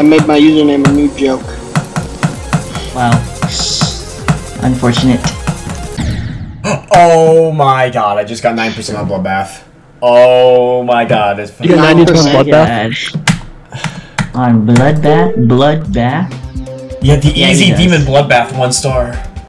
I made my username a new joke. Wow. Unfortunate. Oh my god, I just got 9% on Bloodbath. Oh my god, it's You got 9%. bloodbath. On Bloodbath? Bloodbath? Yeah, the Yeah, easy demon Bloodbath, one star.